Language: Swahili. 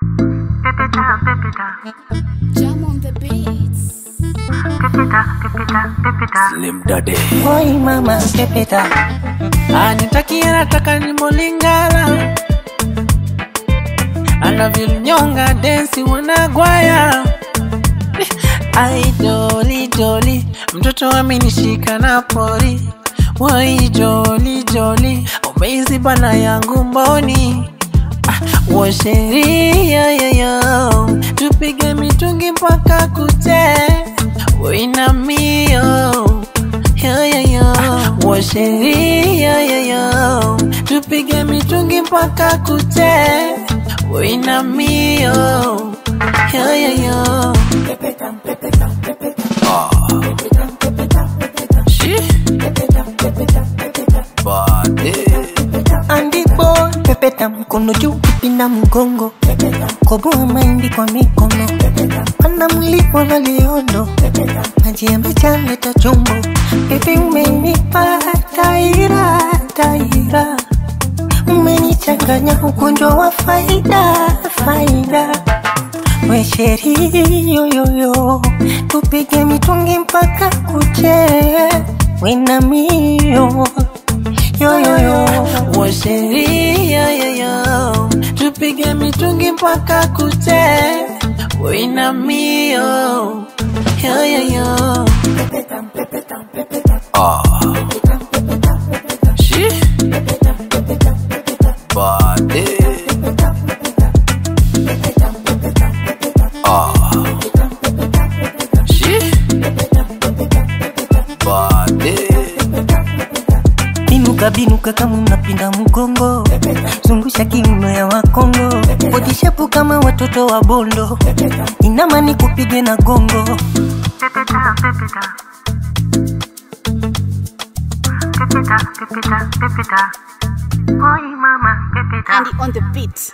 Pepeta, pepeta, Jam on the beats. pepeta, pepeta, pepeta. Slim Daddy. Oi mama pepeta anitakia nataka nimolingala anavyonyonga densi wanagwaya. Aidoli doli mtoto amenishika na pori. Wai joli joli. Umeiziba bana yangu mboni washeria yoyo tupige mitungi mpaka kute. Wainamio yoyoyo washeria yoyo tupige mitungi mpaka kuche winamio yoyoyo pepeta mkono juu kipinda mgongo. Koboa maindi kwa mikono. Pana mlipo na liondo maji yamechaleta chombo. Pepe umenipa taira taira. Umenichanganya ugonjwa wa faida faida. Wesheri yoyoyo. Tupige mitungi mpaka kuche. Wenamio yoyoyo washeria yo tupige mitungi mpaka kute wina mio yo, yo, yo. kuche winamio yoyoyo She. Binuka binuka kama unapinda mgongo zungusha kiuno ya wakongo ojishapu kama watoto wa bondo inamani kupige na gongo Pepeta, pepeta. Pepeta, pepeta, pepeta. Oi mama, pepeta. Andy on the beat.